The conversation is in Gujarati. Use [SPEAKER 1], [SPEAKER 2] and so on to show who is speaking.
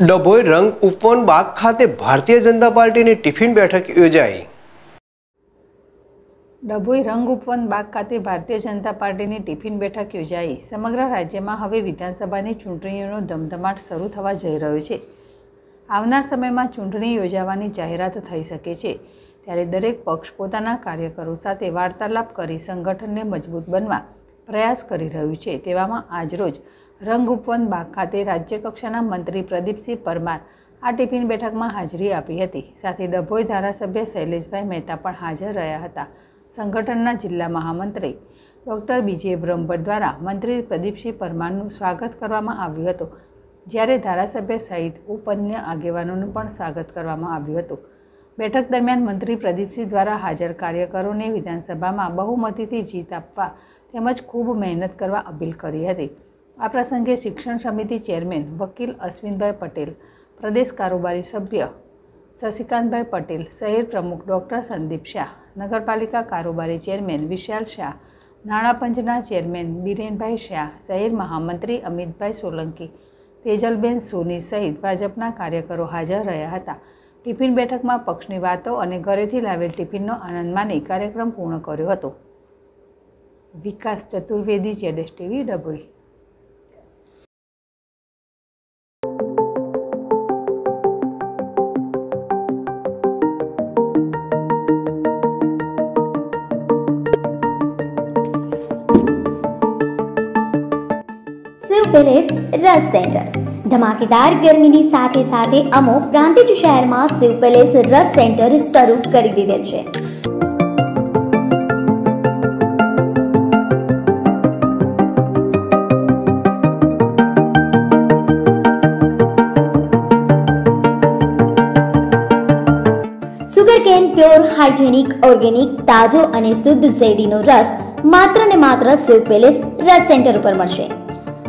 [SPEAKER 1] ડભોઈ રંગ ઉપવન બાગ ખાતે ભારતીય જનતા પાર્ટીની ટિફિન બેઠક યોજાઈ.
[SPEAKER 2] ડભોઈ રંગ ઉપવન બાગ ખાતે ભારતીય જનતા પાર્ટીની ટિફિન બેઠક યોજાઈ. સમગ્ર રાજ્યમાં હવે વિધાનસભાની ચૂંટણીઓનો ધમધમાટ શરૂ થવા જઈ રહ્યો છે. આવનાર સમયમાં ચૂંટણી યોજાવાની જાહેરાત થઈ શકે છે. ત્યારે દરેક પક્ષ પોતાના કાર્યકરો સાથે વાર્તાલાપ કરી સંગઠનને મજબૂત બનવા પ્રયાસ કરી રહ્યું છે. તેવામાં આજરોજ ઉપવન બાગ ખાતે રાજ્યકક્ષાના મંત્રી પ્રદીપસિંહ પરમાર આ ટિફિન બેઠકમાં હાજરી આપી હતી. સાથે ડભોઈ ધારાસભ્ય શૈલેષભાઈ મહેતા પણ હાજર રહ્યા હતા. સંગઠનના જિલ્લા મહામંત્રી ડૉક્ટર બીજે બ્રહ્મભટ્ટ દ્વારા મંત્રી પ્રદીપસિંહ પરમારનું સ્વાગત કરવામાં આવ્યું હતું. જ્યારે ધારાસભ્ય સહિત ઉપન્ય આગેવાનોનું પણ સ્વાગત કરવામાં આવ્યું હતું. બેઠક દરમિયાન મંત્રી પ્રદીપસિંહ દ્વારા હાજર કાર્યકરોને વિધાનસભામાં બહુમતીથી જીત આપવા તેમજ ખૂબ મહેનત કરવા અપીલ કરી હતી. આ પ્રસંગે શિક્ષણ સમિતિ ચેરમેન વકીલ અશ્વિનભાઈ પટેલ, પ્રદેશ કારોબારી સભ્ય શશિકાંતભાઈ પટેલ, શહેર પ્રમુખ ડૉક્ટર સંદીપ શાહ, નગરપાલિકા કારોબારી ચેરમેન વિશાલ શાહ નાણાં પંચના ચેરમેન બિરેનભાઈ શાહ, શહેર મહામંત્રી અમિતભાઈ સોલંકી, તેજલબેન સોની સહિત ભાજપના કાર્યકરો હાજર રહ્યા હતા. ટિફિન બેઠકમાં પક્ષની વાતો અને ઘરેથી લાવેલ ટિફિનનો આનંદ માની કાર્યક્રમ પૂર્ણ કર્યો હતો. વિકાસ ચતુર્વેદી જેડેશ ટીવી ડભોઈ.
[SPEAKER 3] પેલેસ રસ સેન્ટર ધમાકેદાર ગરમીની સાથે સાથે અમો પ્રાંતિજ શહેરમાં શિવ પેલેસ રસ સેન્ટર શરૂ કરી દીધેલ છે. સુગર પ્યોર હાઇજેનિક, ઓર્ગેનિક, તાજો અને શુદ્ધ શેરડીનો રસ માત્ર ને માત્ર શિવ પેલેસ રસ સેન્ટર ઉપર મળશે.